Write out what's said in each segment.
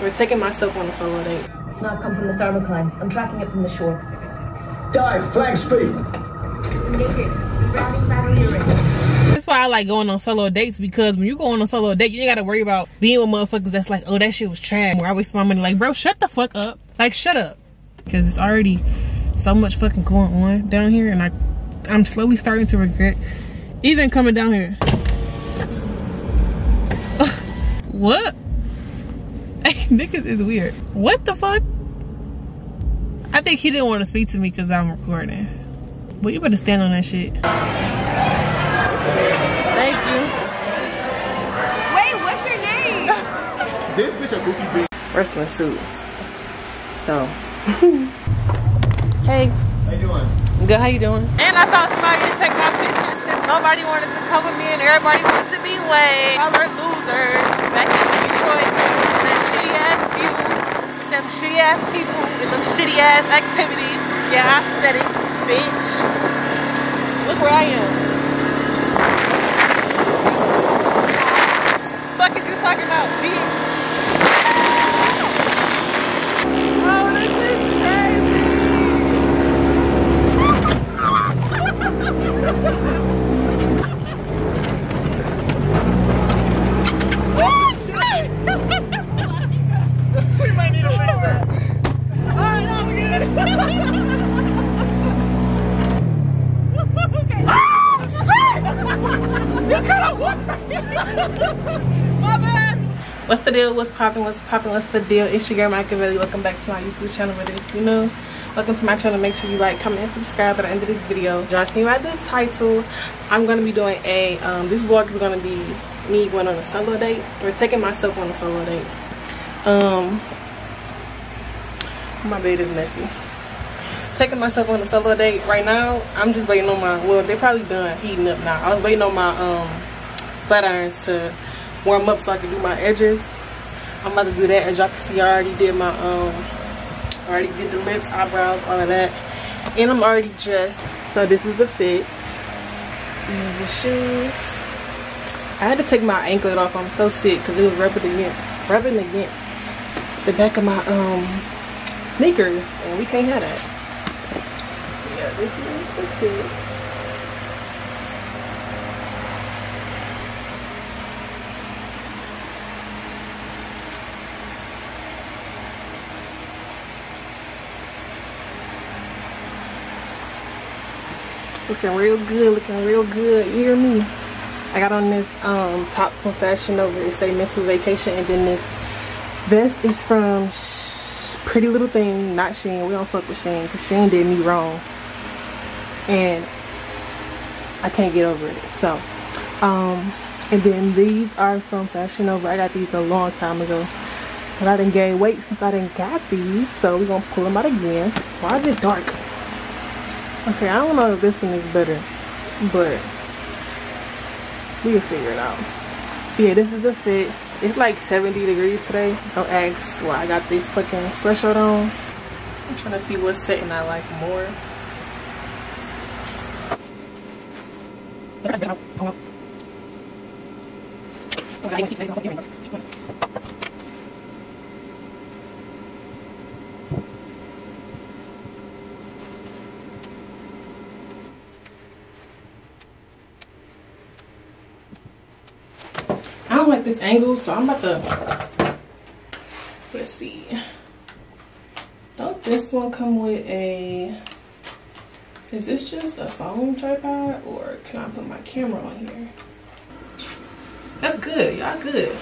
We're taking myself on a solo date. It's not come from the thermocline. I'm tracking it from the shore. Dive, flank speed. Engaging. Grounding. That's why I like going on solo dates because when you go on a solo date, you ain't gotta worry about being with motherfuckers that's like, oh, that shit was trash. Where I waste my money. Like, bro, shut the fuck up. Like, shut up. Because it's already so much fucking going on down here, and I, I'm slowly starting to regret even coming down here. what? Hey, niggas is weird. What the fuck? I think he didn't want to speak to me because I'm recording. But you better stand on that shit. Thank you. Wait, what's your name? This bitch a goofy bitch. Wrestling suit. So. hey. How you doing? Good, how you doing? And I thought somebody would take my pictures since nobody wanted to cover me and everybody wanted to be late. Y'all are losers. Back in Detroit, that shitty ass view, them shitty ass people, and them shitty ass activities. Yeah, I said it, bitch. Look where I am. Fuck is you talking about, bitch? Oh, this is What's the deal? What's popping? What's popping? What's the deal? It's your girl Micaveli. Welcome back to my YouTube channel. Whether if you're new, welcome to my channel. Make sure you like, comment, and subscribe at the end of this video. Y'all seen by the title, I'm gonna be doing a um, this vlog is gonna be me going on a solo date or taking myself on a solo date. Um, my bed is messy. Taking myself on a solo date right now. I'm just waiting on my. Well, they're probably done heating up now. I was waiting on my um flat irons to warm up so I can do my edges. I'm about to do that. As y'all can see, I already did my um, already did the lips, eyebrows, all of that, and I'm already dressed. So this is the fit. These are the shoes. I had to take my anklet off. I'm so sick because it was rubbing against, rubbing against the back of my um sneakers, and we can't have that. This is the fit. looking real good looking real good you hear me i got on this um top from Fashion Nova it say mental vacation and then this vest is from Sh pretty little thing not Shein we don't fuck with Shein because Shein did me wrong and i can't get over it so um and then these are from Fashion Nova i got these a long time ago but i didn't gain weight since i didn't got these so we're gonna pull them out again why is it dark Okay, I don't know if this one is better, but we'll figure it out. Yeah, this is the fit. It's like 70 degrees today. Don't ask why I got this fucking sweatshirt on. I'm trying to see what setting I like more. I don't like this angle, so I'm about to, let's see. Don't this one come with a, is this just a phone tripod or can I put my camera on here? That's good, y'all good.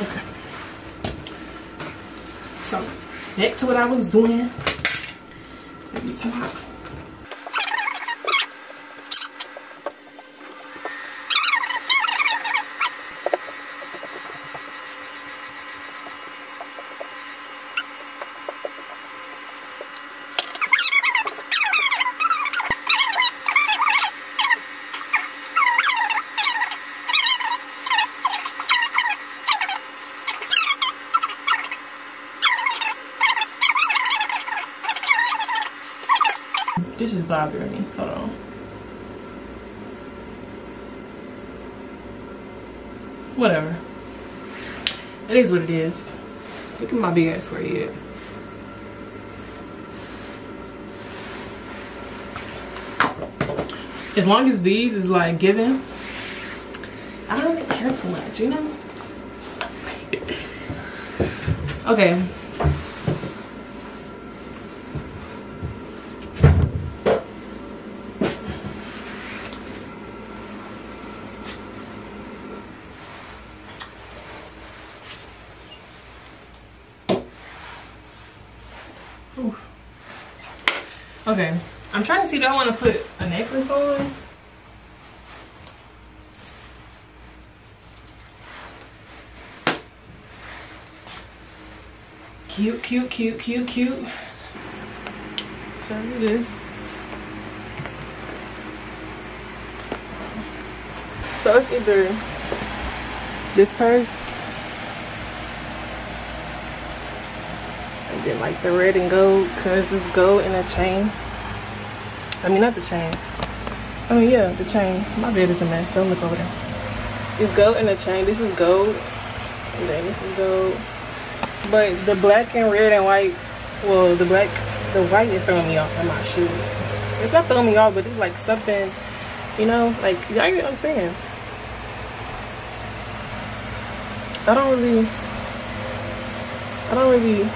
Okay. So, back to what I was doing. Bothering me. Hold on. Whatever. It is what it is. Look at my big ass forehead. As long as these is like given, I don't care too much, you know? okay. Okay, I'm trying to see if I want to put a necklace on. Cute, cute, cute, cute, cute. So it is. So it's either this purse and then like the red and gold because it's gold in a chain. I mean not the chain. I mean yeah, the chain. My bed is a mess. Don't look over there. It's gold in a chain. This is gold. And then this is gold. But the black and red and white, well, the black, the white is throwing me off on my shoes. It's not throwing me off, but it's like something, you know, like, y'all get what I'm saying? I don't really, I don't really,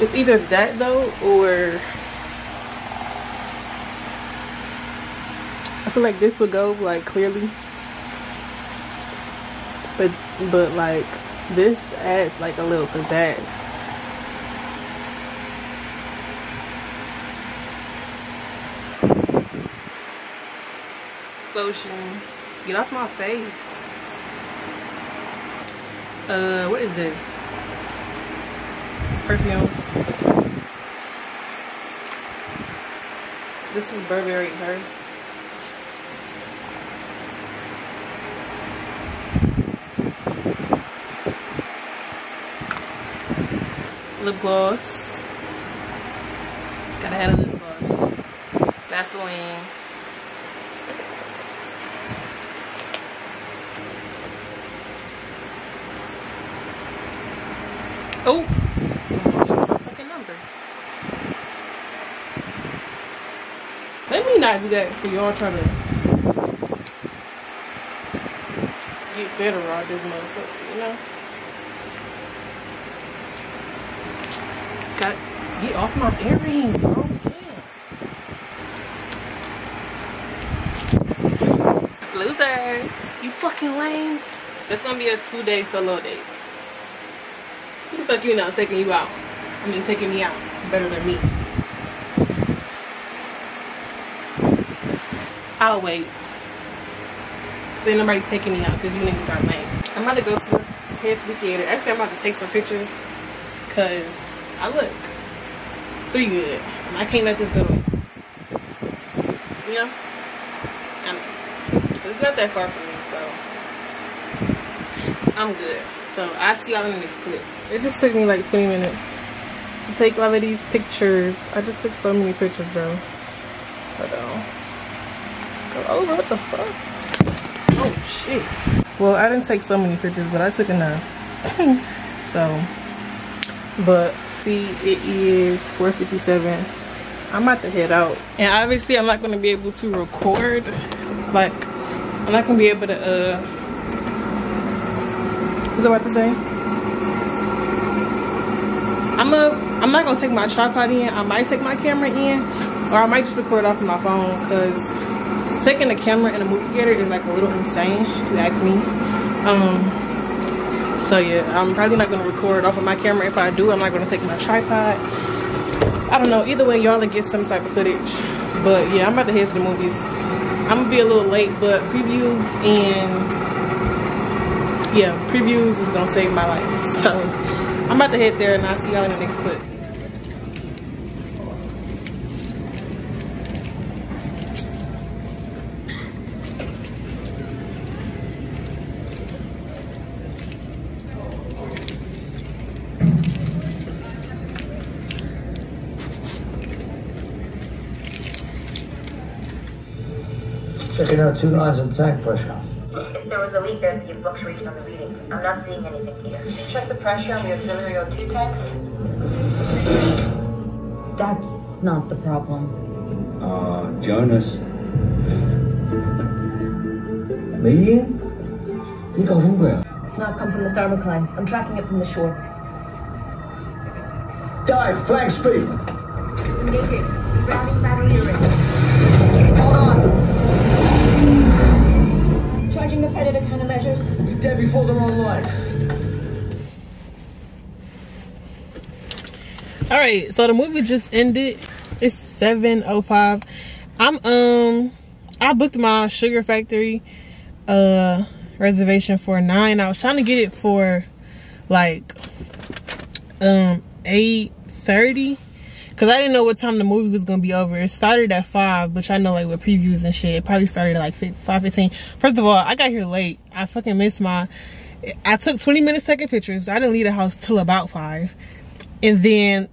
it's either that though, or feel like this would go like clearly, but, but like, this adds like a little pizzazz. Lotion. Get off my face. Uh, what is this? Perfume. This is Burberry Her. Lip gloss. Gotta have a lip gloss. Vaseline. Oh! Fucking numbers. Let me not do that for y'all trying to get federal out this motherfucker, you know? got off my earring, bro. Yeah. Loser. You fucking lame. It's gonna be a two day solo date. Who the fuck you know taking you out? I mean taking me out better than me. I'll wait. Cause ain't nobody taking me out because you niggas are lame. I'm about to go to head to the theater. Actually I'm about to take some pictures cause I look pretty good. I can't let this go to You know? I mean, it's not that far from me, so I'm good. So I'll see y'all in the next clip. It just took me like 20 minutes to take all of these pictures. I just took so many pictures, bro. Hold on. Go over, what the fuck? Oh shit. Well, I didn't take so many pictures, but I took enough. so, but it is 4:57. i'm about to head out. And obviously i'm not going to be able to record like i'm not going to be able to uh what's i about to say? I'm a i'm not gonna take my tripod in. I might take my camera in or i might just record off of my phone because taking a camera in a movie theater is like a little insane if you ask me. Um so yeah i'm probably not going to record off of my camera. If i do i'm not going to take my tripod. I don't know. Either way y'all will get some type of footage. But yeah i'm about to head to the movies. I'm gonna be a little late but previews and yeah previews is gonna save my life. So i'm about to head there and i'll see y'all in the next clip you know, two nines and tank pressure. If there was a leak, there'd be a fluctuation on the readings. I'm not seeing anything here. Check the pressure on the auxiliary O2 tanks. That's not the problem. Uh, Jonas. Me? You got hungry. It's not come from the thermocline. I'm tracking it from the shore. Dive, flank speed. Naked. Grounding battery array. Hold on. Charging the predator countermeasures. Be dead before they're online. All right, so the movie just ended. It's 7:05. I'm um I booked my Sugar Factory uh reservation for 9. I was trying to get it for like um 8:30 cuz I didn't know what time the movie was going to be over. It started at 5, which I know like with previews and shit, it probably started at like 5:15. First of all, I got here late. I fucking missed my I took 20 minutes taking pictures. I didn't leave the house till about 5 and then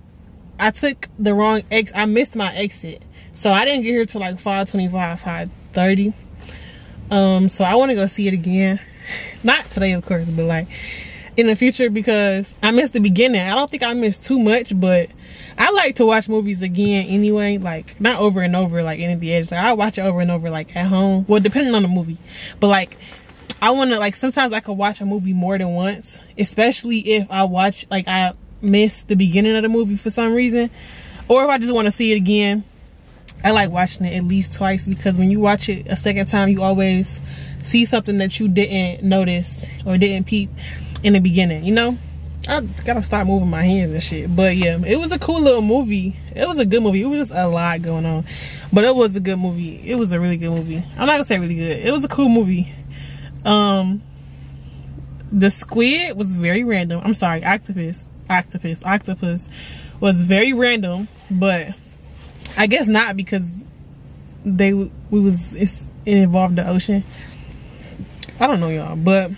I took the wrong ex. I missed my exit, so I didn't get here till like five twenty-five, five thirty. Um, so I want to go see it again. Not today, of course, but like in the future because I missed the beginning. I don't think I missed too much, but I like to watch movies again anyway. Like not over and over, like of the edge. Like I watch it over and over, like at home. Well, depending on the movie, but like. I want to like sometimes I could watch a movie more than once, especially if I watch like I miss the beginning of the movie for some reason, or if I just want to see it again. I like watching it at least twice because when you watch it a second time, you always see something that you didn't notice or didn't peep in the beginning. You know, I gotta stop moving my hands and shit. But yeah, it was a cool little movie. It was a good movie. It was just a lot going on, but it was a good movie. It was a really good movie. I'm not gonna say really good. It was a cool movie. Um, the squid was very random. I'm sorry, octopus, octopus, octopus was very random, but I guess not because they we was it involved the ocean. I don't know y'all, but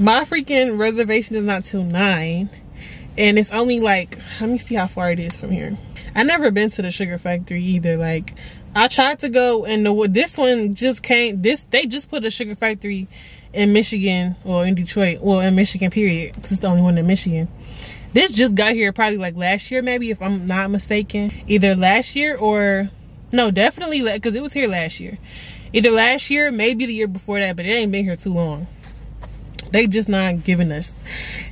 my freaking reservation is not till nine, and it's only like let me see how far it is from here. I never been to the sugar factory either. Like I tried to go, and the this one just came. This they just put a sugar factory in Michigan or in Detroit, well in Michigan period, because it's the only one in Michigan. This just got here probably like last year, maybe if I'm not mistaken. Either last year or no, definitely because it was here last year. Either last year, maybe the year before that, but it ain't been here too long. They just not giving us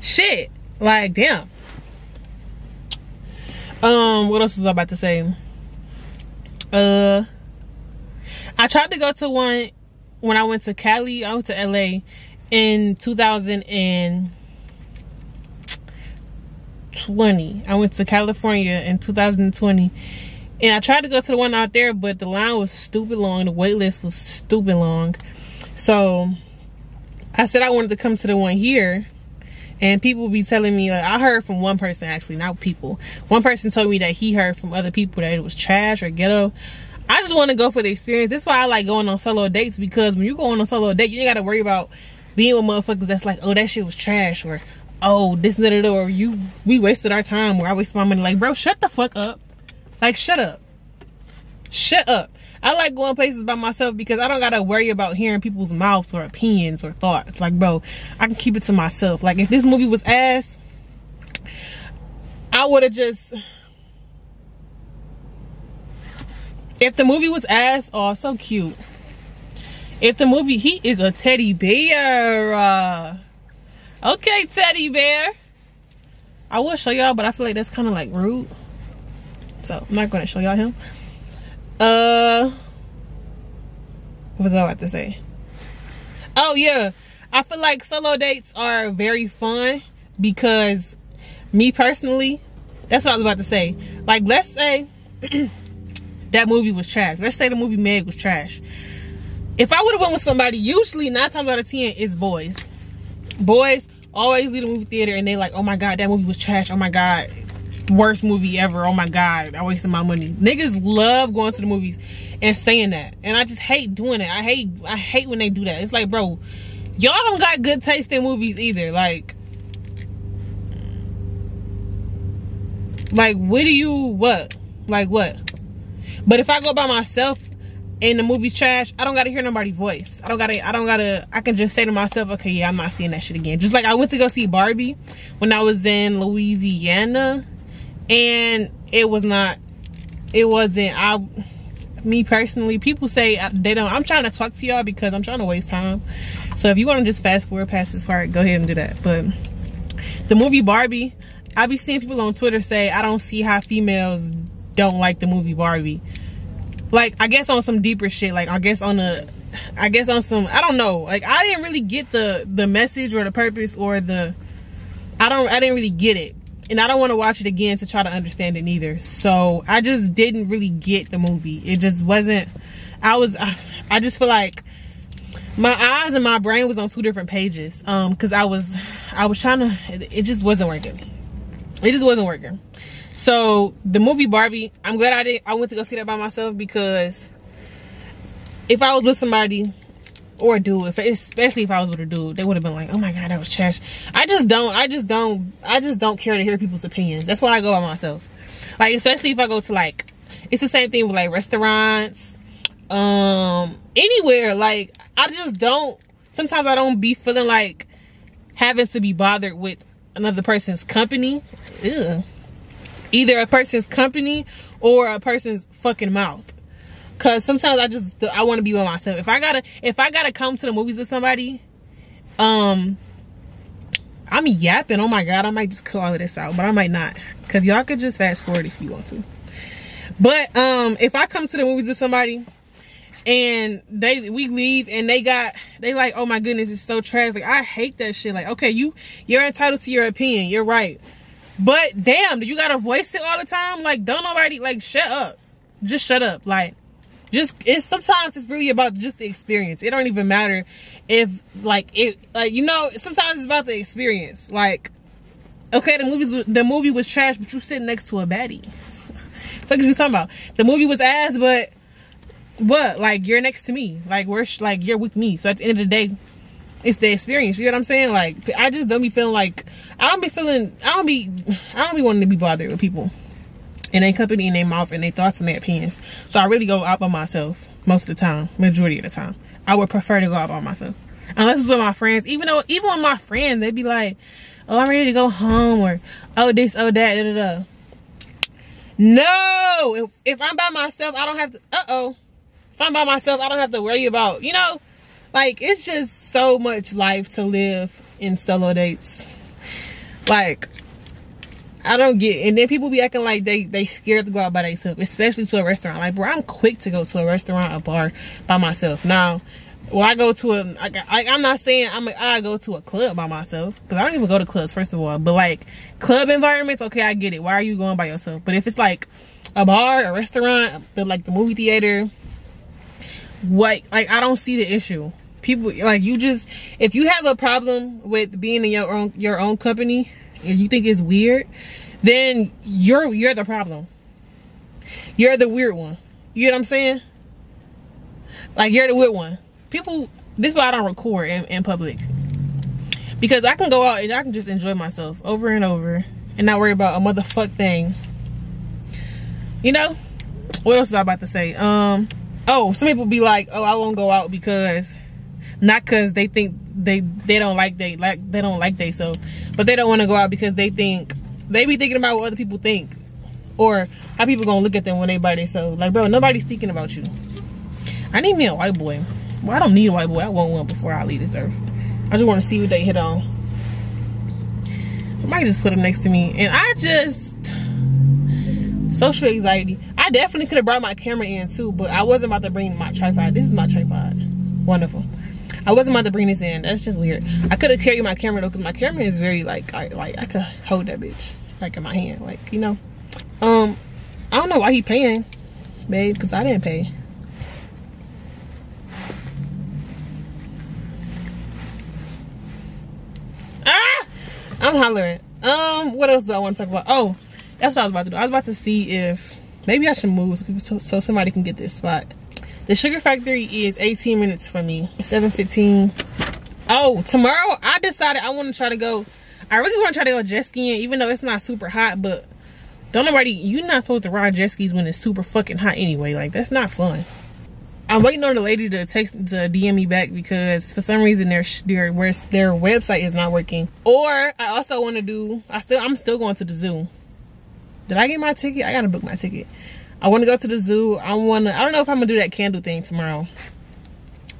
shit. Like damn. Um, what else was I about to say? Uh, I tried to go to one when I went to Cali. I went to LA in 2020. I went to California in 2020. And I tried to go to the one out there, but the line was stupid long. The wait list was stupid long. So I said I wanted to come to the one here. And people be telling me, like, I heard from one person actually, not people. One person told me that he heard from other people that it was trash or ghetto. I just want to go for the experience. That's why I like going on solo dates because when you go on a solo date, you ain't got to worry about being with motherfuckers that's like, oh, that shit was trash or, oh, this, that, or you, we wasted our time or I wasted my money. Like, bro, shut the fuck up. Like, shut up. Shut up. I like going places by myself because I don't gotta worry about hearing people's mouths or opinions or thoughts. Like, bro, I can keep it to myself. Like, if this movie was ass, I would have just. If the movie was ass, oh, so cute. If the movie, he is a teddy bear. Uh, okay, teddy bear. I will show y'all, but I feel like that's kind of like rude. So I'm not gonna show y'all him. Uh, what was I about to say? Oh yeah, I feel like solo dates are very fun because me personally, that's what I was about to say. Like, let's say that movie was trash. Let's say the movie Meg was trash. If I would have went with somebody, usually nine times out of ten, it's boys. Boys always leave the movie theater and they like, oh my god, that movie was trash. Oh my god, worst movie ever. Oh my god, I wasted my money. Niggas love going to the movies and saying that, and I just hate doing it. I hate, I hate when they do that. It's like, bro, y'all don't got good taste in movies either. Like, like what do you what? Like what? But if I go by myself, and the movie's trash, I don't gotta hear nobody's voice. I don't gotta, I don't gotta, I can just say to myself, okay, yeah, I'm not seeing that shit again. Just like I went to go see Barbie when I was in Louisiana and it was not, it wasn't, I, me personally, people say uh, they don't, I'm trying to talk to y'all because I'm trying to waste time. So if you wanna just fast forward past this part, go ahead and do that. But the movie Barbie, I be seeing people on Twitter say, I don't see how females don't like the movie Barbie like I guess on some deeper shit. Like I guess on a I guess on some I don't know. Like I didn't really get the the message or the purpose or the I don't I didn't really get it. And I don't want to watch it again to try to understand it neither. So I just didn't really get the movie. It just wasn't I was I, just feel like my eyes and my brain was on two different pages. Um cuz I was I was trying to it just wasn't working. It just wasn't working. So the movie Barbie, I'm glad I did. I went to go see that by myself because if I was with somebody or a dude, if, especially if I was with a dude, they would have been like, "Oh my god, that was trash." I just don't. I just don't. I just don't care to hear people's opinions. That's why I go by myself. Like especially if I go to like, it's the same thing with like restaurants, um, anywhere. Like I just don't. Sometimes I don't be feeling like having to be bothered with another person's company. Ew either a person's company or a person's fucking mouth because sometimes i just i want to be by myself. If i gotta if i gotta come to the movies with somebody um i'm yapping. Oh my god i might just cut all of this out but i might not. Because y'all could just fast forward if you want to. But um if i come to the movies with somebody and they we leave and they got they like oh my goodness it's so trash. Like i hate that shit. Like okay you you're entitled to your opinion. You're right. But damn, do you gotta voice it all the time? Like, don't nobody like shut up. Just shut up. Like, just it's sometimes it's really about just the experience. It don't even matter if like it like you know sometimes it's about the experience. Like, okay, the movie the movie was trash, but you sitting next to a baddie. what you talking about? The movie was ass, but what? Like you're next to me. Like we're like you're with me. So at the end of the day, it's the experience. You know what I'm saying? Like I just don't be feeling like I don't be feeling I don't be I don't be wanting to be bothered with people and their company in their mouth and their thoughts and their opinions. So I really go out by myself most of the time, majority of the time. I would prefer to go out by myself. Unless it's with my friends. Even though even with my friends, they'd be like, Oh, I'm ready to go home or oh this, oh that, da da da. No! If, if I'm by myself, I don't have to uh oh. If I'm by myself, I don't have to worry about, you know, like it's just so much life to live in solo dates. Like I don't get and then people be acting like they they scared to go out by themselves, especially to a restaurant. Like bro, I'm quick to go to a restaurant, a bar by myself. Now, when I go to a, I, I, I'm not saying I'm a, I go to a club by myself because I don't even go to clubs first of all. But like club environments, okay, I get it. Why are you going by yourself? But if it's like a bar, a restaurant, but like the movie theater, what like I don't see the issue. People like you just if you have a problem with being in your own your own company and you think it's weird, then you're you're the problem. You're the weird one. You know what I'm saying? Like you're the weird one. People this is why I don't record in, in public. Because I can go out and I can just enjoy myself over and over and not worry about a motherfuck thing. You know? What else was I about to say? Um oh, some people be like, oh, I won't go out because not because they think they they don't like they like they don't like they so, but they don't want to go out because they think they be thinking about what other people think or how people gonna look at them when they buy so like bro nobody's thinking about you. I need me a white boy. Well i don't need a white boy. I want one before i leave this earth. I just want to see what they hit on. Somebody just put them next to me and i just social anxiety. I definitely could have brought my camera in too but i wasn't about to bring my tripod. This is my tripod. Wonderful i wasn't about to bring this in. That's just weird. I could have carried my camera though because my camera is very like I, like i could hold that bitch like in my hand like you know? Um i don't know why he paying babe because i didn't pay. Ah! I'm hollering. Um what else do i want to talk about? Oh that's what I was about to do. I was about to see if maybe I should move so, so somebody can get this spot. The Sugar Factory is 18 minutes from me. 7.15. Oh, tomorrow I decided I want to try to go. I really want to try to go jet skiing, even though it's not super hot, but don't nobody, you're not supposed to ride jet skis when it's super fucking hot anyway. Like, that's not fun. I'm waiting on the lady to text to DM me back because for some reason their their their website is not working. Or I also want to do. I still I'm still going to the zoo. Did I get my ticket? I gotta book my ticket. I want to go to the zoo. I want to. I don't know if I'm gonna do that candle thing tomorrow.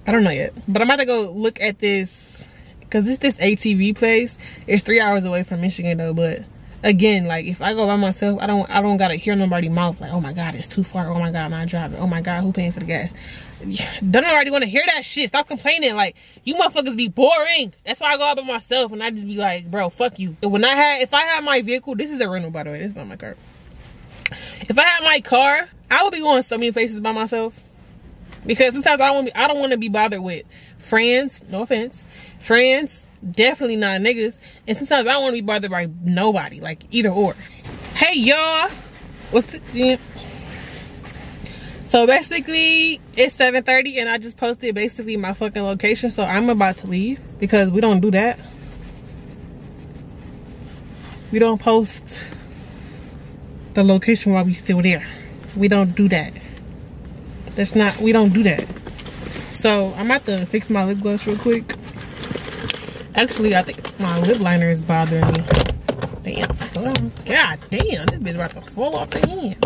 I don't know yet, but I'm about to go look at this because it's this ATV place. It's three hours away from Michigan though, but again, like if I go by myself, I don't I don't gotta hear nobody mouth like, oh my god, it's too far. Oh my god, I'm not driving. Oh my god, who paying for the gas? Don't already want to hear that shit. Stop complaining. Like you motherfuckers be boring. That's why I go out by myself and I just be like, bro, fuck you. When I had if I had my vehicle, this is a rental by the way. This is not my car. If I had my car, I would be going so many places by myself. Because sometimes I don't want I don't want to be bothered with friends, no offense, friends, definitely not niggas. And sometimes I don't want to be bothered by nobody, like either or. Hey y'all, what's the yeah. So basically, it's 7.30 and I just posted basically my fucking location. So I'm about to leave because we don't do that. We don't post the location while we still there. We don't do that. That's not, we don't do that. So I'm about to fix my lip gloss real quick. Actually, I think my lip liner is bothering me. Damn, hold on. God damn, this bitch about to fall off the hand.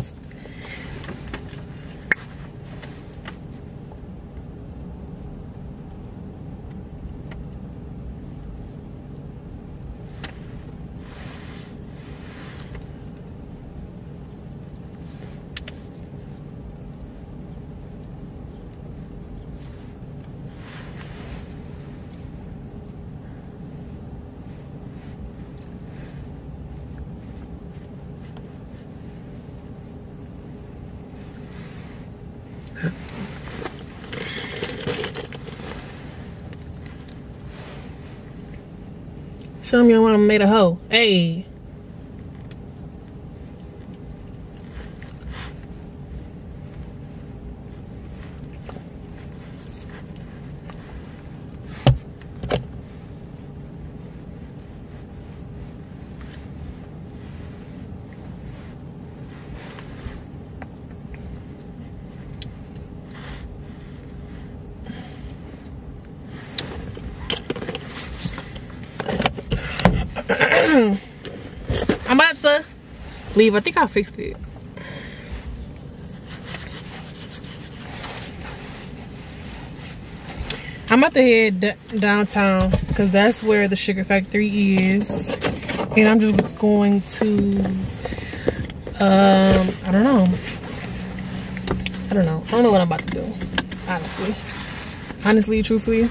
Show me I made a hoe. Hey. I'm about to leave. I think I fixed it. I'm about to head downtown because that's where the sugar factory is. And I'm just going to, um, I don't know. I don't know. I don't know what I'm about to do, honestly. Honestly, truthfully.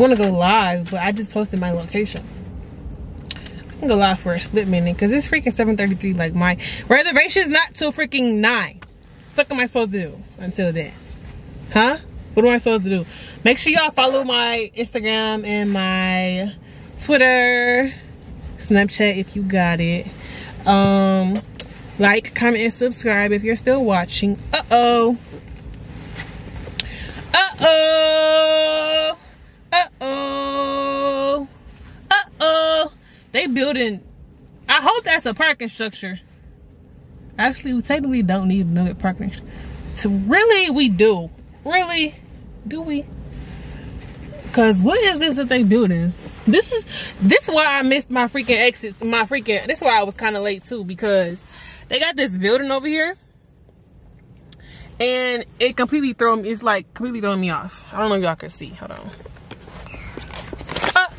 Want to go live, but I just posted my location. I can go live for a split minute because it's freaking 7.33 like my reservation's not till freaking 9. What am I supposed to do until then? Huh? What am I supposed to do? Make sure y'all follow my Instagram and my Twitter, Snapchat if you got it. Um, like, comment, and subscribe if you're still watching. Uh-oh. Uh-oh. Uh-oh. Uh-oh. They building. I hope that's a parking structure. Actually, we technically don't need another parking. So really, we do. Really? Do we? Cause what is this that they building? This is this is why I missed my freaking exits. My freaking this is why I was kind of late too because they got this building over here, and it completely throw me. It's like completely throwing me off. I don't know if y'all can see. Hold on.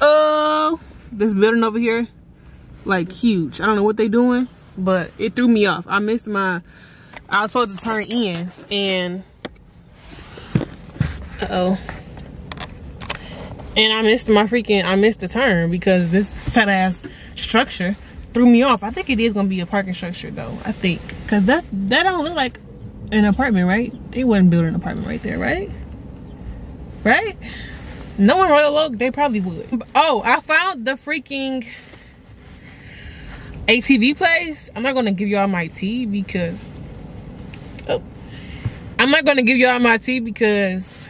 Oh, this building over here, like huge. I don't know what they doing, but it threw me off. I missed my. I was supposed to turn in and. Uh oh and I missed my freaking I missed the turn because this fat ass structure threw me off. I think it is gonna be a parking structure though. I think because that that don't look like an apartment, right? They wouldn't build an apartment right there, right? Right? No one Royal Oak, they probably would. Oh, I found the freaking ATV place. I'm not gonna give y'all my tea because oh, I'm not gonna give y'all my tea because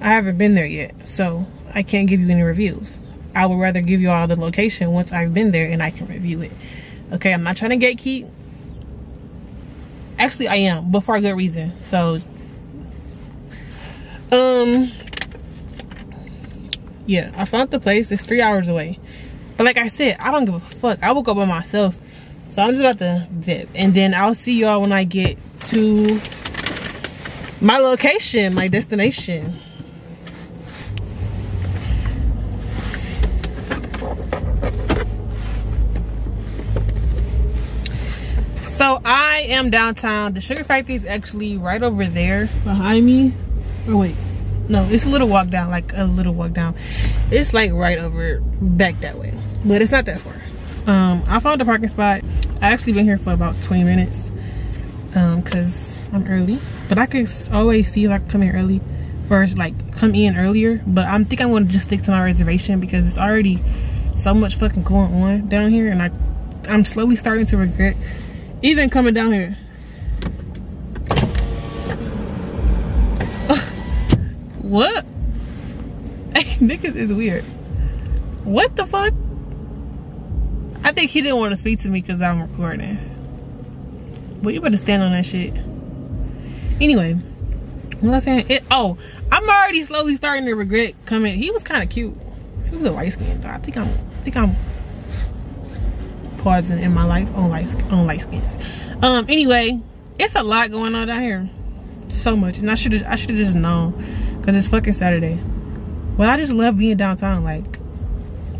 I haven't been there yet, so I can't give you any reviews. I would rather give you all the location once I've been there and I can review it. Okay, I'm not trying to gatekeep. Actually, I am, but for a good reason. So, um, yeah, I found the place. It's three hours away. But like I said, I don't give a fuck. I woke up by myself. So I'm just about to dip. And then I'll see y'all when I get to my location, my destination. So I am downtown. The sugar factory is actually right over there behind me. Oh wait, no, it's a little walk down, like a little walk down. It's like right over back that way, but it's not that far. Um, I found a parking spot. I actually been here for about 20 minutes um, cause I'm early, but I could always see if I come in early first, like come in earlier. But I'm think I'm gonna just stick to my reservation because it's already so much fucking going on down here, and I I'm slowly starting to regret even coming down here. What? Niggas is weird. What the fuck? I think he didn't want to speak to me because I'm recording. But you better stand on that shit. Anyway, what was I saying? It, oh, I'm already slowly starting to regret coming. He was kind of cute. He was a light skinned. I think I'm, I think I'm pausing in my life on light on light skins. Um. Anyway, it's a lot going on down here. So much, and I should I should have just known because it's fucking Saturday. But I just love being downtown. Like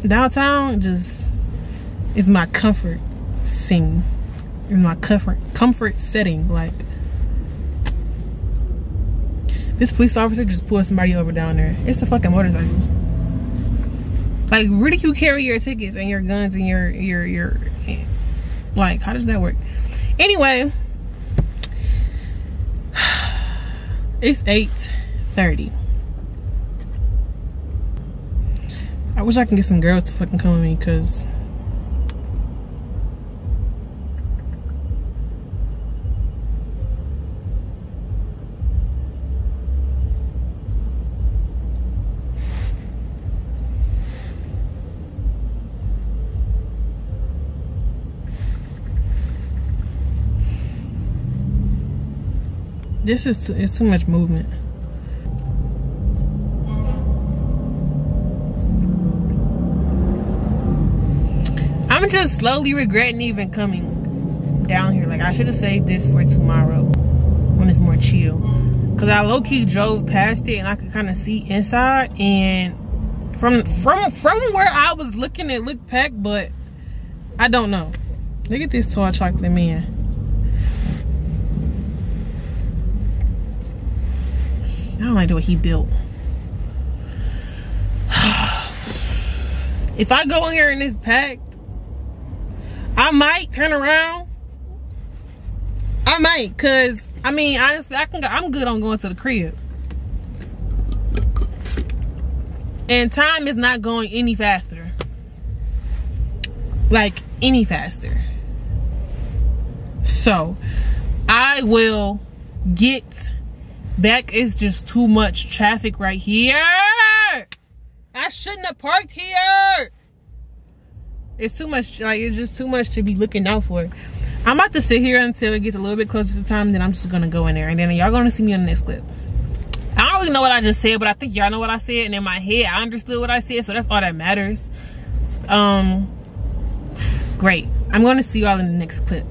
downtown just is my comfort scene. In my comfort comfort setting. Like this police officer just pulled somebody over down there. It's a fucking motorcycle. Like, where do you carry your tickets and your guns and your your your like? How does that work? Anyway, it's eight thirty. I wish I can get some girls to fucking come with me, cause. This is too, it's too much movement. Just slowly regretting even coming down here. Like I should have saved this for tomorrow when it's more chill. Cause I low key drove past it and I could kind of see inside and from from from where I was looking it looked packed, but I don't know. Look at this tall chocolate man. I don't like the way he built. if I go in here and it's packed, I might turn around. I might, cause I mean, honestly, I can. I'm good on going to the crib, and time is not going any faster. Like any faster. So, I will get back It's just too much traffic right here. I shouldn't have parked here. It's too much, like, it's just too much to be looking out for. I'm about to sit here until it gets a little bit closer to time, then I'm just gonna go in there. And then y'all gonna see me on the next clip. I don't really know what I just said, but I think y'all know what I said. And in my head, I understood what I said, so that's all that matters. Um, great. I'm gonna see y'all in the next clip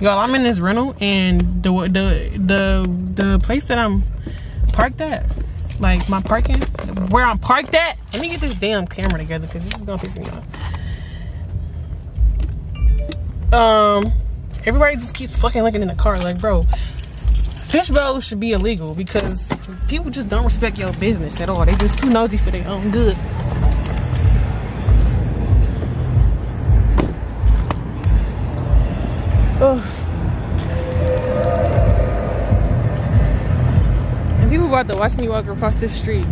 y'all i'm in this rental and the the the the place that i'm parked at like my parking where i'm parked at? Let me get this damn camera together because this is gonna piss me off. Um everybody just keeps fucking looking in the car like bro fishbowl should be illegal because people just don't respect your business at all. They just too nosy for their own good. Oh. Watch me walk across this street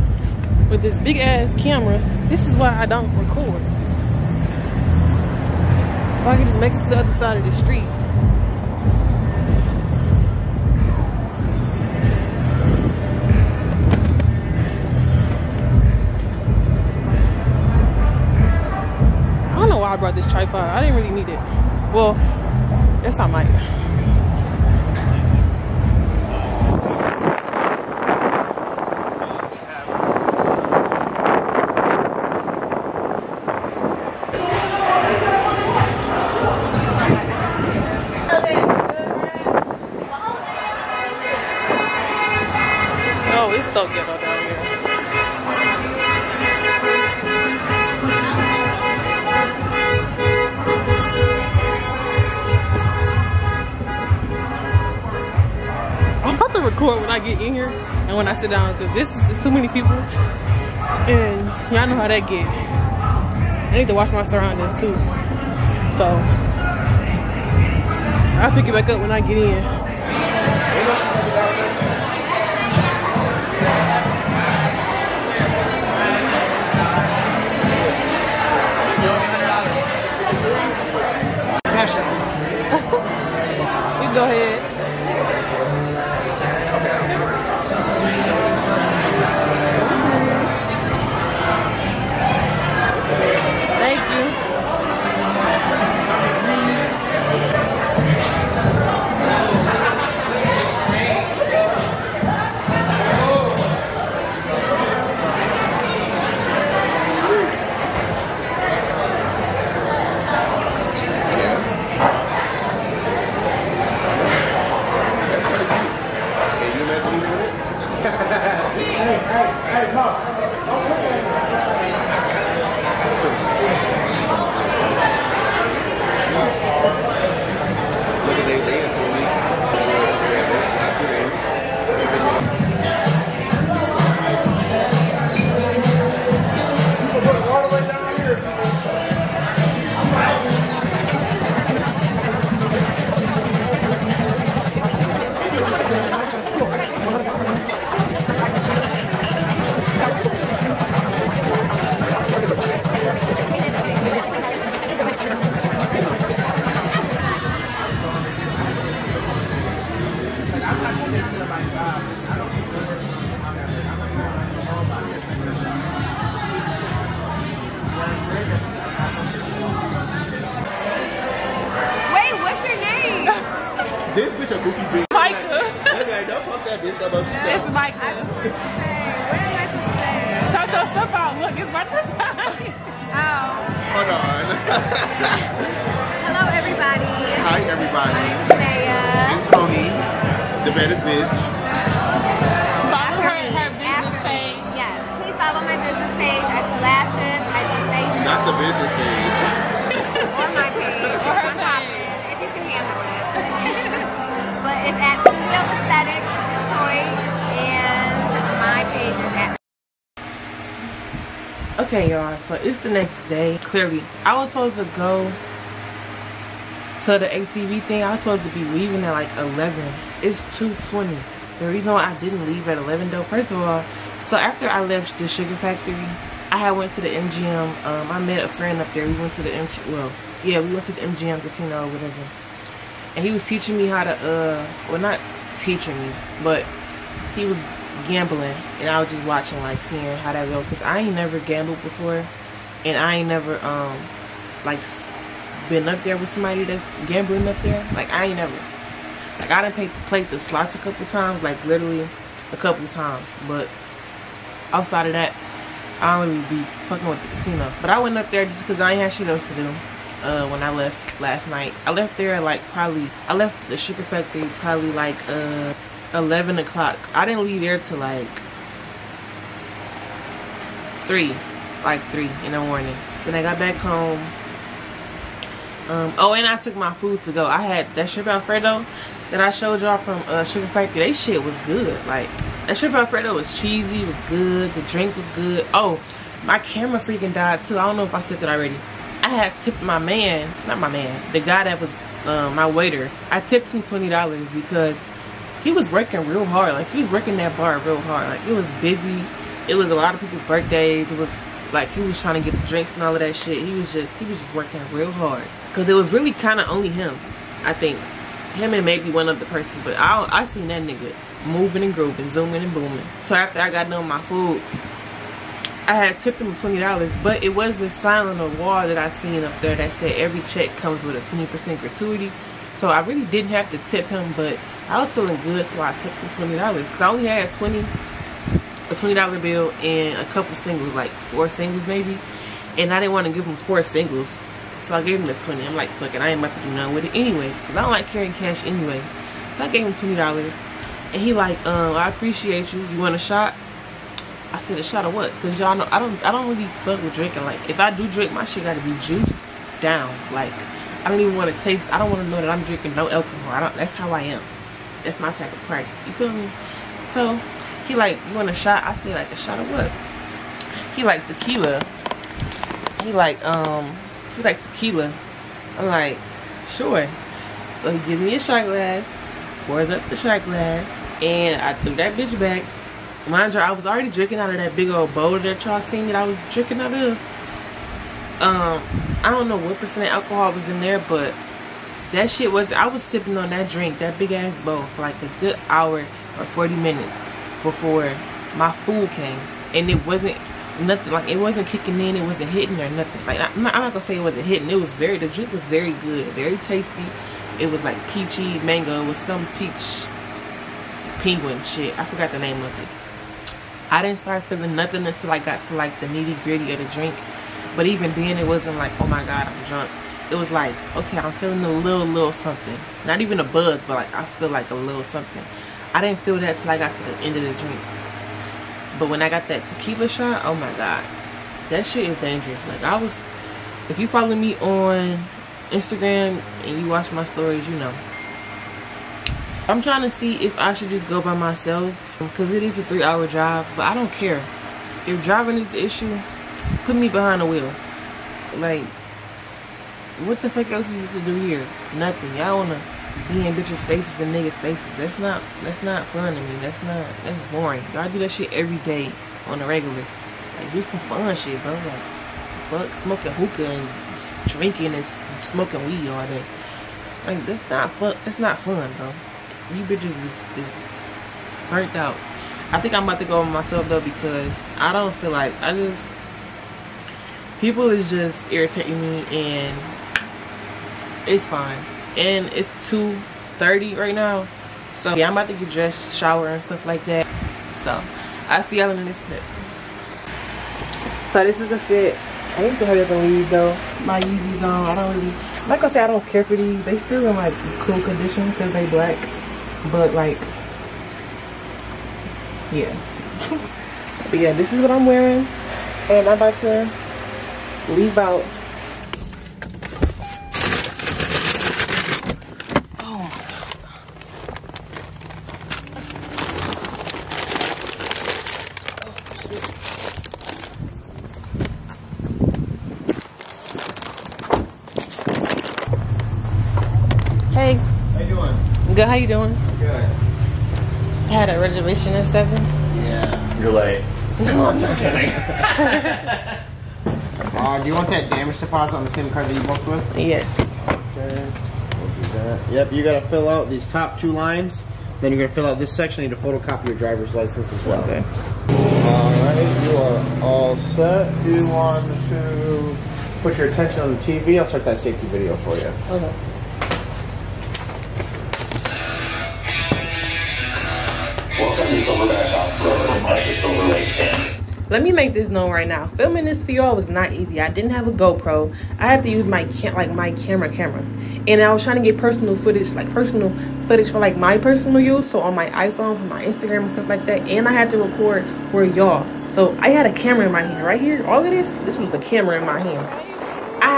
with this big ass camera. This is why I don't record. If I can just make it to the other side of the street. I don't know why I brought this tripod. I didn't really need it. Well, Guess I might. Because this is too many people. And y'all know how that get. I need to watch my surroundings too. So I'll pick it back up when I get in. You go ahead. Everybody. Naya. It's Tony, the baddest bitch. Follow her her business page. Yes, please follow my business page. I do lashes, I do facial. Not the business page. Or my page. Or her page. if you can handle it. but it's at Studio Aesthetics, Detroit, and my page is at Okay, y'all. So it's the next day. Clearly, I was supposed to go to the ATV thing. I was supposed to be leaving at like 11. It's 2:20. The reason why I didn't leave at 11 though, first of all, so after I left the Sugar Factory, I had went to the MGM. Um, I met a friend up there. We went to the MGM. Well, yeah, we went to the MGM casino with his and he was teaching me how to uh well not teaching me but he was gambling and I was just watching like seeing how that go because I ain't never gambled before and I ain't never um like been up there with somebody that's gambling up there like I ain't never like I done played played the slots a couple times like literally a couple times but outside of that I don't really be fucking with the casino but I went up there just because I ain't had shit else to do uh, when I left last night. I left there like probably I left the sugar factory probably like uh 11 o'clock. I didn't leave there till like three, like three in the morning. Then I got back home. Um, oh, and I took my food to go. I had that shrimp alfredo that I showed y'all from uh, Sugar Factory. They shit was good. Like that shrimp alfredo was cheesy, it was good. The drink was good. Oh, my camera freaking died too. I don't know if I said that already. I had tipped my man, not my man, the guy that was uh, my waiter. I tipped him twenty dollars because he was working real hard. Like he was working that bar real hard. Like it was busy. It was a lot of people's birthdays. It was like he was trying to get the drinks and all of that shit. He was just he was just working real hard because it was really kind of only him. I think him and maybe one other person, but I I seen that nigga moving and grooving, zooming and booming. So after I got done with my food, I had tipped him twenty dollars, but it was this sign on the wall that I seen up there that said every check comes with a twenty percent gratuity. So I really didn't have to tip him, but I was feeling good, so I tipped him twenty dollars because I only had twenty a twenty dollar bill and a couple singles, like four singles maybe, and I didn't want to give him four singles, so I gave him the twenty. I'm like, fuck it, I ain't about to do nothing with it anyway, because I don't like carrying cash anyway. So I gave him twenty dollars, and he like, um, I appreciate you. You want a shot? I said a shot of what? Cause y'all know I don't I don't really fuck with drinking. Like if I do drink, my shit gotta be juiced down. Like I don't even want to taste. I don't want to know that I'm drinking no alcohol. I don't. That's how I am. That's my type of party. You feel me? So he like, you want a shot? I say like a shot of what? He like tequila. He like um he like tequila. I'm like, sure. So he gives me a shot glass, pours up the shot glass, and I threw that bitch back. Mind you, I was already drinking out of that big old bowl that y'all seen that I was drinking out of. Um, I don't know what percent alcohol was in there, but that shit was, I was sipping on that drink, that big ass bowl for like a good hour or 40 minutes before my food came. And it wasn't nothing, like it wasn't kicking in, it wasn't hitting or nothing. Like, I'm not, I'm not gonna say it wasn't hitting, it was very, the drink was very good, very tasty. It was like peachy mango with some peach penguin shit. I forgot the name of it. I didn't start feeling nothing until I got to like the nitty gritty of the drink. But even then, it wasn't like, oh my God, I'm drunk. It was like, okay, I'm feeling a little, little something. Not even a buzz, but like I feel like a little something. I didn't feel that till I got to the end of the drink. But when I got that tequila shot, oh my God, that shit is dangerous. Like I was, if you follow me on Instagram and you watch my stories, you know. I'm trying to see if I should just go by myself because it is a three hour drive, but I don't care. If driving is the issue, put me behind the wheel. Like, what the fuck else is it to do here? Nothing. Y'all wanna be in bitches' faces and niggas' faces. That's not that's not fun to me. That's not that's boring. Y'all do that shit every day on a regular. Like do some fun shit, bro. Like fuck smoking hookah and drinking and smoking weed all day. Like that's not fun that's not fun, bro. You bitches is is burnt out. I think I'm about to go on myself though because I don't feel like I just people is just irritating me and it's fine. And it's 2.30 right now. So yeah, I'm about to get dressed, shower and stuff like that. So I'll see y'all in this clip. So this is the fit. I need to hurry up and leave though. My Yeezys on. I don't really like I said I don't care for these. They still in like cool condition because they black. But like yeah. but yeah, this is what I'm wearing. And I'm about to leave out. Good. How you doing? Good. I Had a reservation at seven. Yeah. You're late. No, I'm just kidding. Uh, do you want that damage deposit on the same card that you booked with? Yes. Okay. We'll do that. Yep, you gotta fill out these top two lines. Then you're gonna fill out this section. You need to photocopy your driver's license as well. Okay. Alright, you are all set. Do you want to put your attention on the TV? I'll start that safety video for you. Okay. Let me make this known right now. Filming this for y'all was not easy. I didn't have a GoPro. I had to use my like my camera camera. And I was trying to get personal footage, like personal footage for like my personal use. So on my iPhone, for my Instagram and stuff like that. And I had to record for y'all. So I had a camera in my hand right here. All of this, this was the camera in my hand.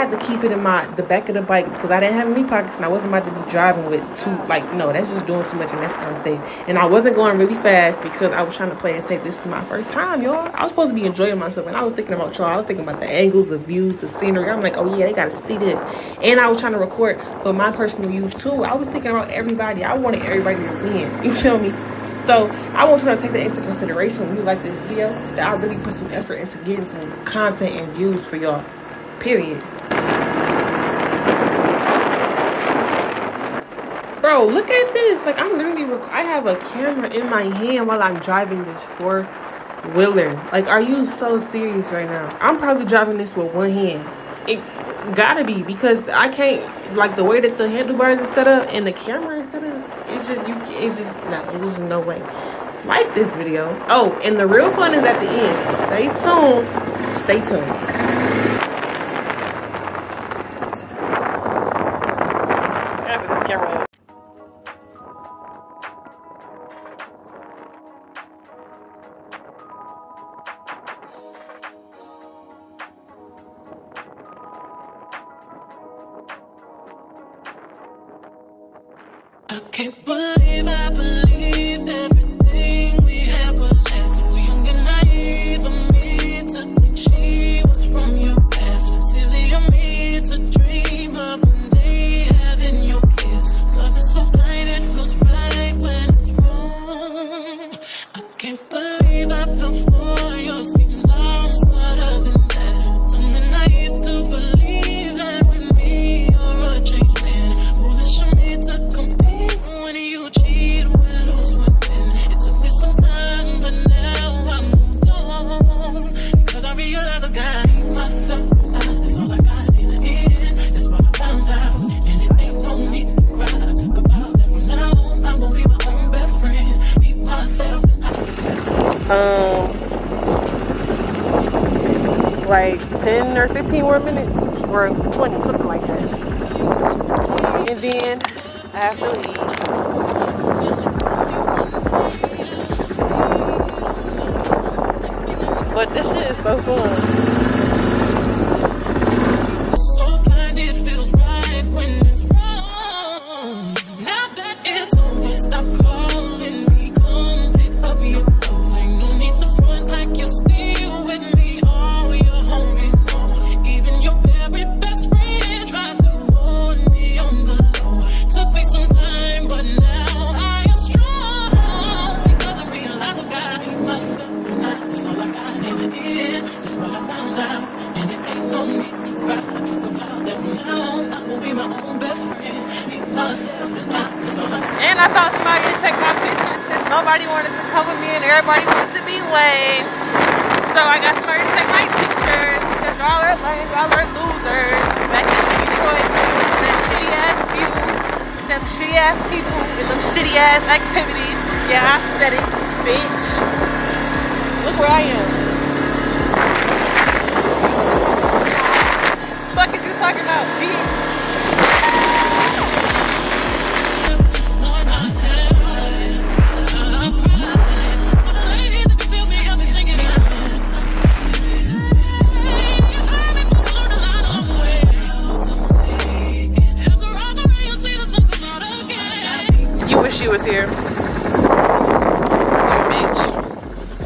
Had to keep it in my the back of the bike because I didn't have any pockets and I wasn't about to be driving with too like no that's just doing too much and that's unsafe. And I wasn't going really fast because I was trying to play and say this is my first time y'all. I was supposed to be enjoying myself and I was thinking about y'all. I was thinking about the angles the views the scenery. I'm like oh yeah they gotta see this. And I was trying to record for my personal use too. I was thinking about everybody. I wanted everybody to win you feel me? So I want you to take that into consideration when you like this video. That I really put some effort into getting some content and views for y'all Period. Bro, look at this. Like, I'm literally, I have a camera in my hand while I'm driving this four wheeler. Like, are you so serious right now? I'm probably driving this with one hand. It gotta be because I can't, like, the way that the handlebars are set up and the camera is set up, it's just, you, it's just, no, it's just no way. Like this video. Oh, and the real fun is at the end. So stay tuned. Stay tuned. um, like 10 or 15 more minutes, or 20, something like that. And then I have to leave. But this shit is so fun.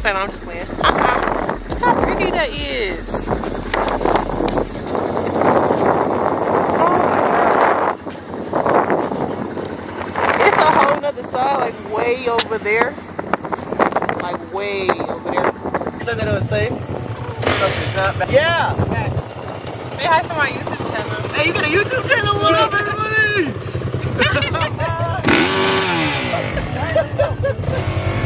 say that, I'm just playing. Look how pretty that is. Oh it's a whole nother side, like way over there. Like way over there. Said that it was safe. Yeah. Okay. Say hi to my YouTube channel. Hey, you got a YouTube channel? What up, everybody?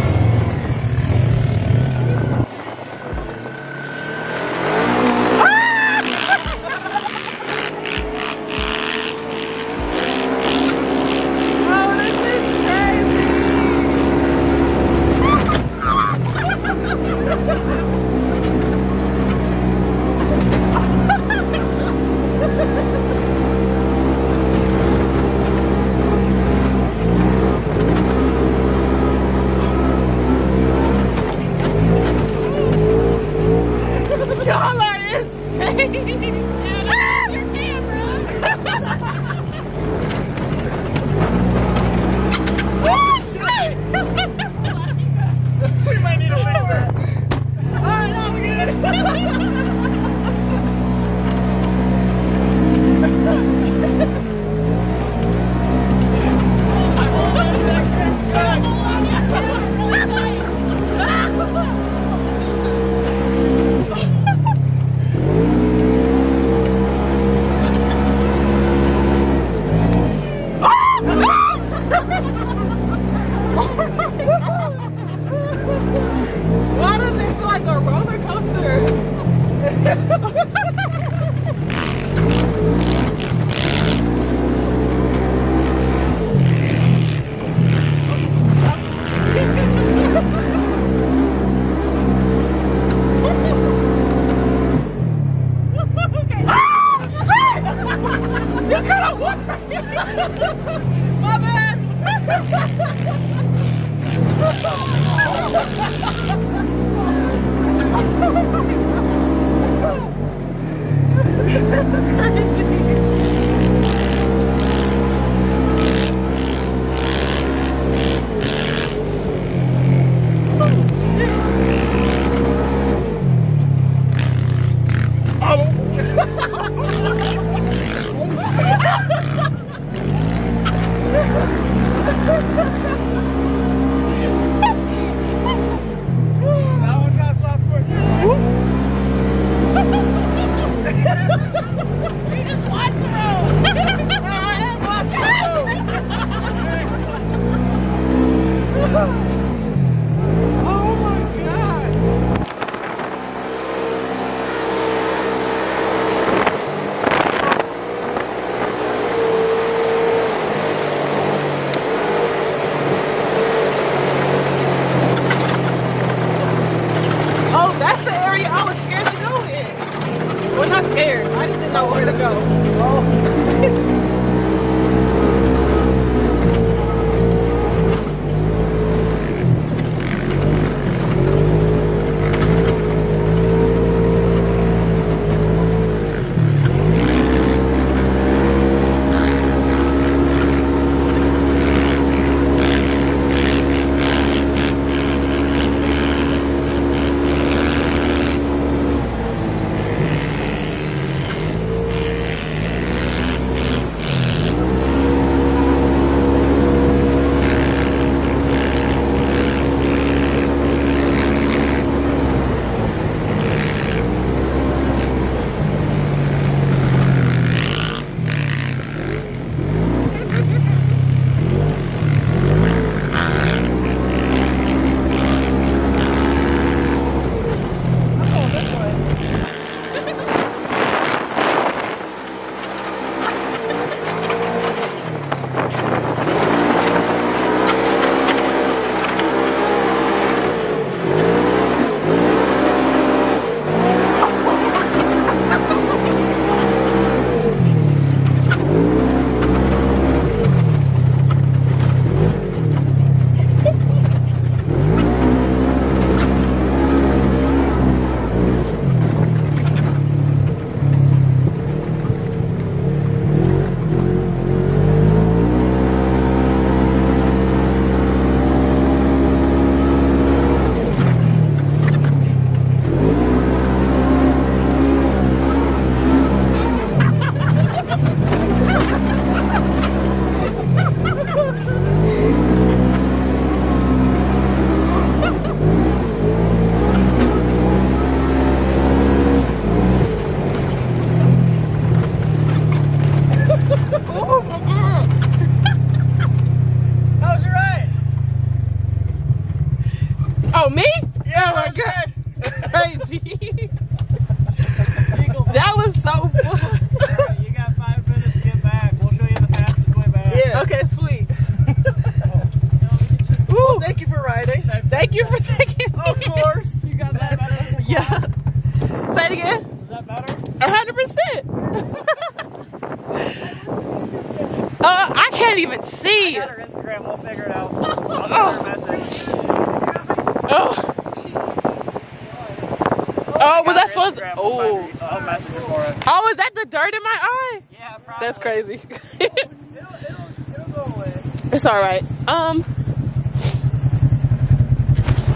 crazy. It'll, it'll, it'll go away. it's all right. Um.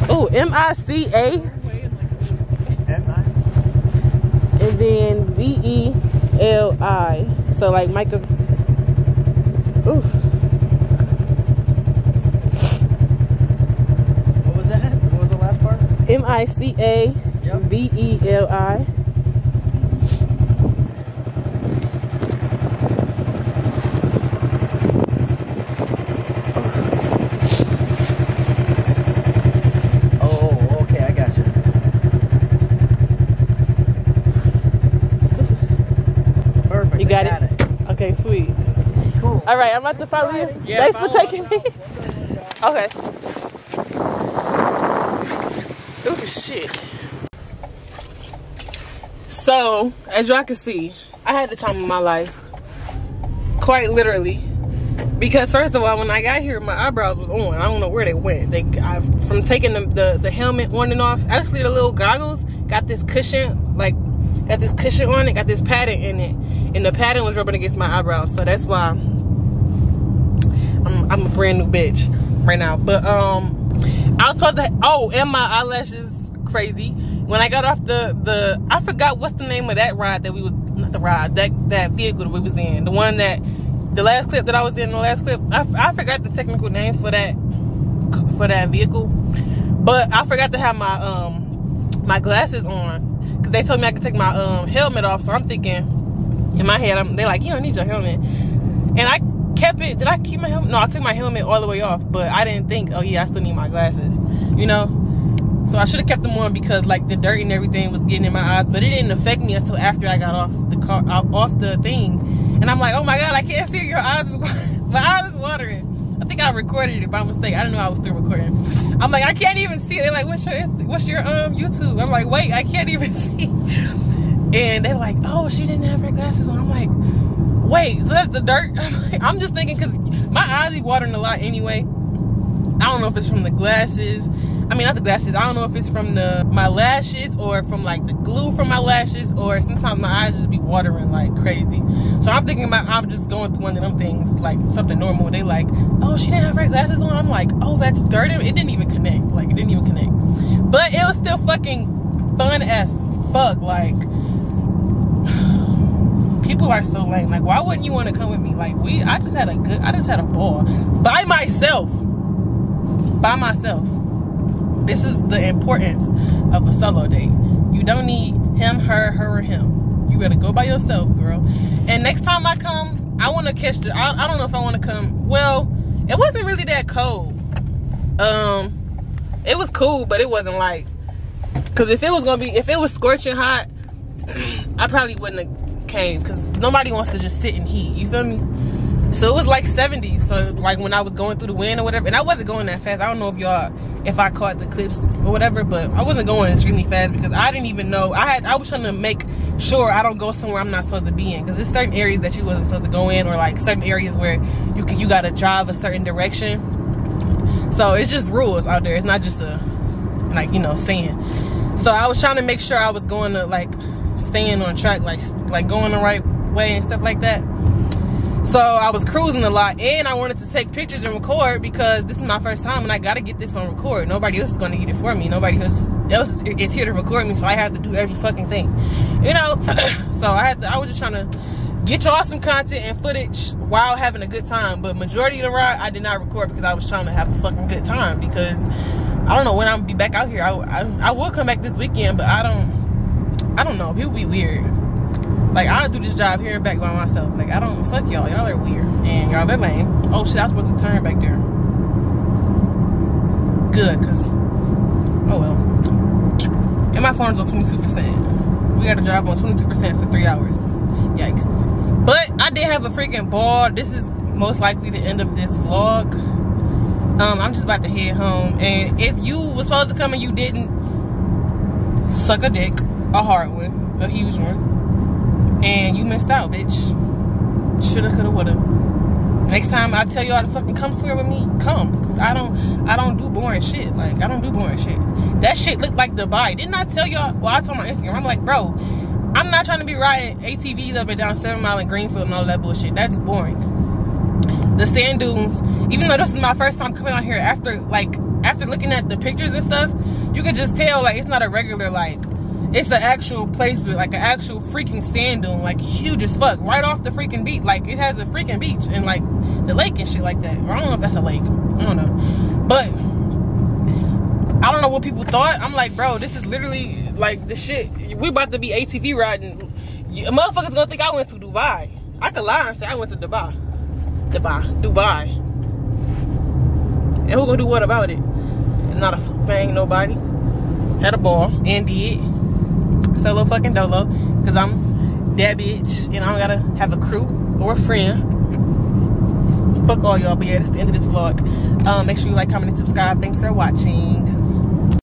Oh, M I C A and then V E L I. So like Micah. Ooh. What was that? What was the last part? M I C A. V E L I. Oh, okay, I got you. Perfect. You got, I it? Okay, sweet. Cool. All right, I'm about to follow you. Yeah, Thanks for taking me. Okay. Oh shit. So, as y'all can see, I had the time of my life. Quite literally. Because first of all, when I got here, my eyebrows was on. I don't know where they went. They I, from taking the, the the helmet on and off. Actually, the little goggles got this cushion, like got this cushion on it, got this padding in it, and the padding was rubbing against my eyebrows. So that's why I'm I'm a brand new bitch right now. But um, I was supposed to. Oh, and my eyelashes crazy. When I got off the the, I forgot what's the name of that ride that we was not the ride that that vehicle that we was in. The one that the last clip that I was in the last clip. I, I forgot the technical name for that for that vehicle, but I forgot to have my um my glasses on because they told me I could take my um helmet off. So I'm thinking in my head, I'm they like you don't need your helmet, and I kept it. Did I keep my helmet? No, I took my helmet all the way off, but I didn't think, oh yeah, I still need my glasses, you know. So I should have kept them on because like the dirt and everything was getting in my eyes, but it didn't affect me until after I got off the car, off the thing, and I'm like, oh my god, I can't see your eyes. my eyes is watering. I think I recorded it by mistake. I didn't know I was still recording. I'm like, I can't even see it. They're like, what's your what's your um YouTube? I'm like, wait, I can't even see. And they're like, oh, she didn't have her glasses on. I'm like, wait, so that's the dirt? I'm, like, I'm just thinking because my eyes be watering a lot anyway. I don't know if it's from the glasses. I mean, not the glasses. I don't know if it's from the my lashes or from like the glue from my lashes or sometimes my eyes just be watering like crazy. So I'm thinking about I'm just going through one of them things like something normal. They like, oh, she didn't have her glasses on. I'm like, oh, that's dirt. It didn't even connect. Like it didn't even connect. But it was still fucking fun as fuck. Like people are so lame. Like, why wouldn't you want to come with me? Like, we, I just had a good, I just had a ball by myself. By myself. This is the importance of a solo date. You don't need him, her, her, or him. You better go by yourself, girl. And next time I come, I want to catch the, I, I don't know if I want to come. Well, it wasn't really that cold. Um, it was cool, but it wasn't like, cause if it was gonna be, if it was scorching hot, I probably wouldn't have came because nobody wants to just sit in heat. You feel me? So it was like 70s. So like when I was going through the wind or whatever, and I wasn't going that fast. I don't know if y'all, if I caught the clips or whatever, but I wasn't going extremely fast because I didn't even know. I had, I was trying to make sure I don't go somewhere I'm not supposed to be in because there's certain areas that you wasn't supposed to go in or like certain areas where you can, you got to drive a certain direction. So it's just rules out there. It's not just a, like, you know, saying. So I was trying to make sure I was going to like staying on track, like like going the right way and stuff like that. So I was cruising a lot, and I wanted to take pictures and record because this is my first time, and I gotta get this on record. Nobody else is gonna get it for me. Nobody else is, here to record me, so I have to do every fucking thing, you know. so I had to. I was just trying to get y'all some content and footage while having a good time. But majority of the ride, I did not record because I was trying to have a fucking good time because I don't know when I'm be back out here. I, I, I will come back this weekend, but I don't. I don't know. People be weird. Like I do this job here and back by myself. Like I don't fuck y'all. Y'all are weird and y'all are lame. Oh shit! I was supposed to turn back there. Good, cause oh well. And my phone's on 22%. We gotta drive on 22% for three hours. Yikes. But I did have a freaking ball. This is most likely the end of this vlog. Um, I'm just about to head home. And if you was supposed to come and you didn't, suck a dick. A hard one. A huge one. And you missed out, bitch. Shoulda, coulda, woulda. Next time I tell y'all to fucking come somewhere with me, come. I don't I don't do boring shit. Like I don't do boring shit. That shit looked like Dubai. Didn't I tell y'all well I told my Instagram, I'm like, bro, I'm not trying to be riding ATVs up and down seven mile in Greenfield and all that bullshit. That's boring. The sand dunes, even though this is my first time coming out here after like after looking at the pictures and stuff, you could just tell like it's not a regular like it's an actual place with like an actual freaking sand dune, like huge as fuck, right off the freaking beach. Like it has a freaking beach and like the lake and shit like that. Or I don't know if that's a lake. I don't know. But I don't know what people thought. I'm like, bro, this is literally like the shit. We about to be ATV riding. You- Motherfuckers gonna think I went to Dubai. I could lie and say I went to Dubai. Dubai. Dubai. And who gonna do what about it? Not a bang, nobody. Had a ball and did. Solo fucking dolo. Cause I'm that bitch and I don't gotta have a crew or a friend. Fuck all y'all, but yeah, that's the end of this vlog. Um, make sure you like, comment, and subscribe. Thanks for watching.